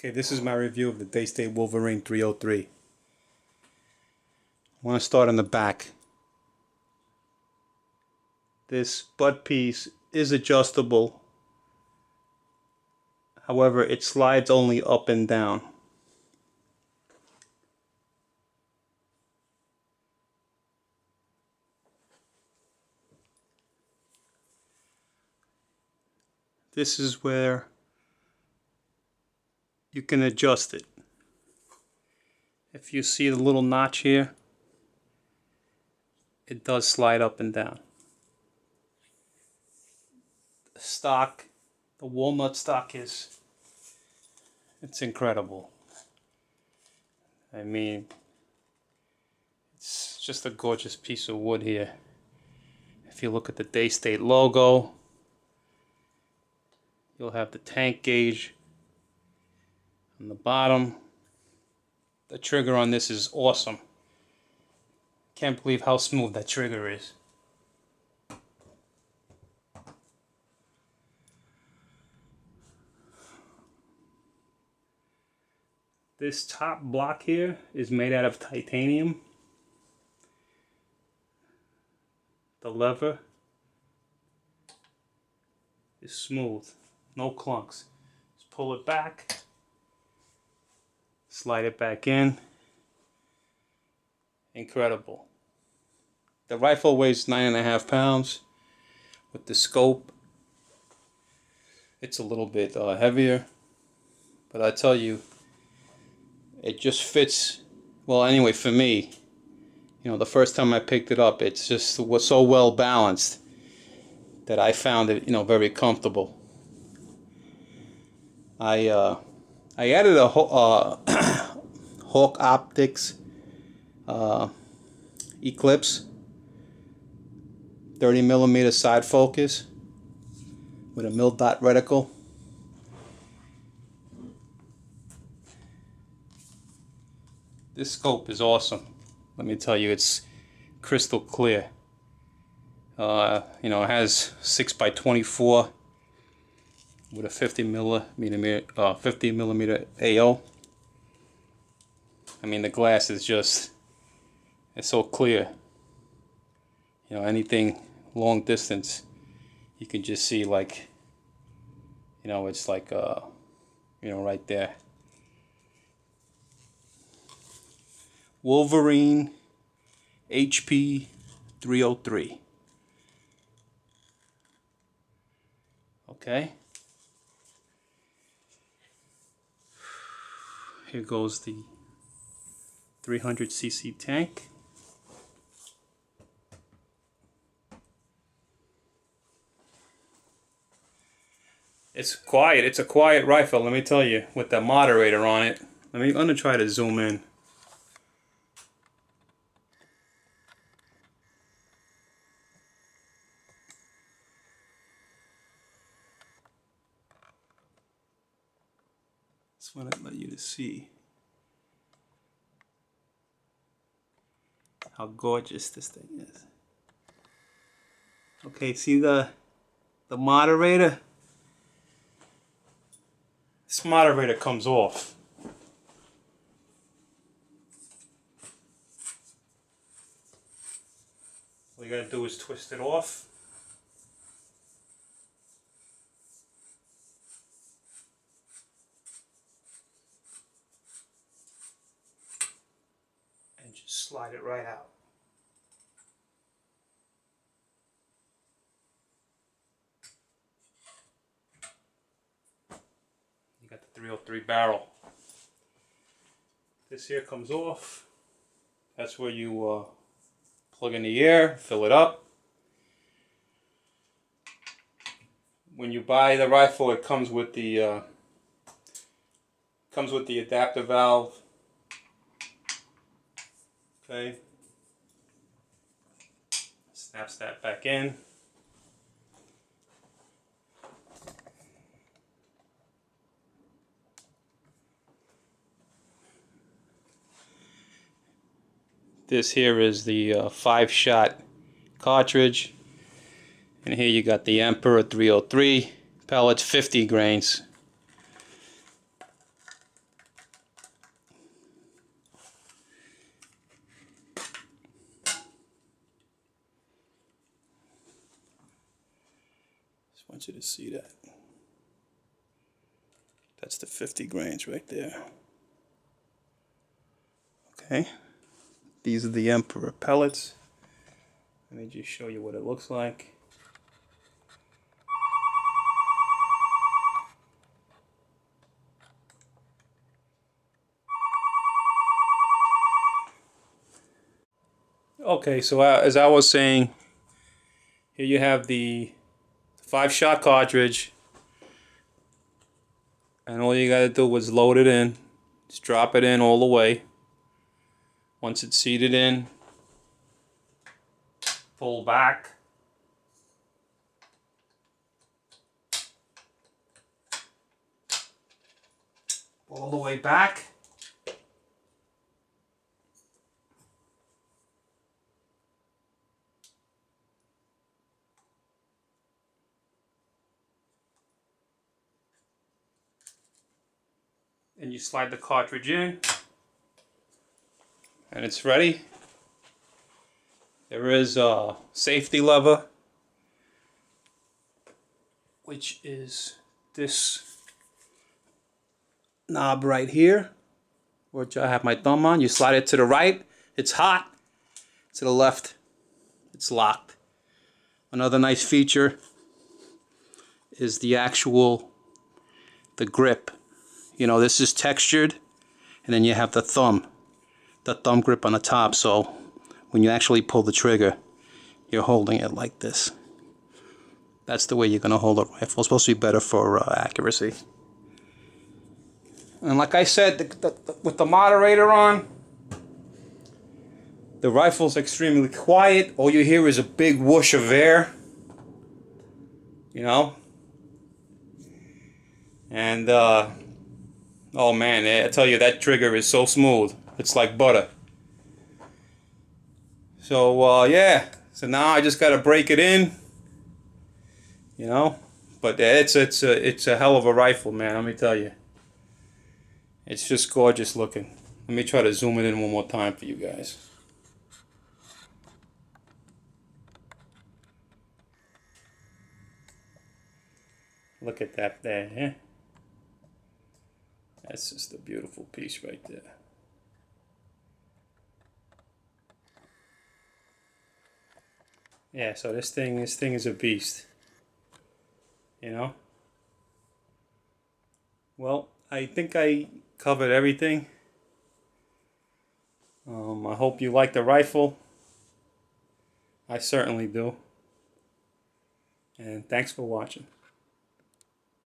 Okay, this is my review of the Daystate Wolverine 303. I want to start on the back. This butt piece is adjustable. However, it slides only up and down. This is where you can adjust it. If you see the little notch here, it does slide up and down. The stock, the walnut stock is, it's incredible. I mean, it's just a gorgeous piece of wood here. If you look at the Daystate logo, you'll have the tank gauge on the bottom. The trigger on this is awesome. Can't believe how smooth that trigger is. This top block here is made out of titanium. The lever is smooth, no clunks. Just pull it back slide it back in. Incredible. The rifle weighs nine and a half pounds. With the scope, it's a little bit uh, heavier. But I tell you, it just fits. Well, anyway, for me, you know, the first time I picked it up, it's just was so well balanced that I found it, you know, very comfortable. I uh, I added a uh, Hawke Optics uh, Eclipse 30 millimeter side focus with a mil dot reticle. This scope is awesome. Let me tell you, it's crystal clear. Uh, you know, it has 6 by 24 with a 50 millimeter, uh, 50 millimeter AO. I mean, the glass is just, it's so clear. You know, anything long distance, you can just see like, you know, it's like, uh, you know, right there. Wolverine HP 303. Okay. Here goes the 300cc tank. It's quiet. It's a quiet rifle, let me tell you, with the moderator on it. Let me, I'm going to try to zoom in. That's what I let you to see. How gorgeous this thing is. Okay, see the the moderator? This moderator comes off. All you gotta do is twist it off. just slide it right out. You got the 303 barrel. This here comes off. That's where you uh, plug in the air, fill it up. When you buy the rifle, it comes with the uh, comes with the adapter valve Okay. Snaps that back in. This here is the uh, five shot cartridge. And here you got the Emperor 303 pellets, 50 grains. Want you to see that. That's the 50 grains right there. Okay. These are the Emperor pellets. Let me just show you what it looks like. Okay, so as I was saying, here you have the five shot cartridge. And all you gotta do is load it in. Just drop it in all the way. Once it's seated in, pull back. All the way back. And you slide the cartridge in and it's ready. There is a safety lever which is this knob right here which I have my thumb on. You slide it to the right, it's hot. To the left, it's locked. Another nice feature is the actual the grip you know this is textured and then you have the thumb the thumb grip on the top. So when you actually pull the trigger you're holding it like this. That's the way you're going to hold a rifle. It's supposed to be better for uh, accuracy. And like I said the, the, the, with the moderator on the rifle's extremely quiet. All you hear is a big whoosh of air you know? And uh, Oh man, I tell you that trigger is so smooth. It's like butter. So uh, yeah, so now I just got to break it in. You know, but it's it's a it's a hell of a rifle, man. Let me tell you. It's just gorgeous looking. Let me try to zoom it in one more time for you guys. Look at that there, yeah? That's just a beautiful piece right there. Yeah, so this thing, this thing is a beast. You know? Well, I think I covered everything. Um, I hope you like the rifle. I certainly do. And thanks for watching.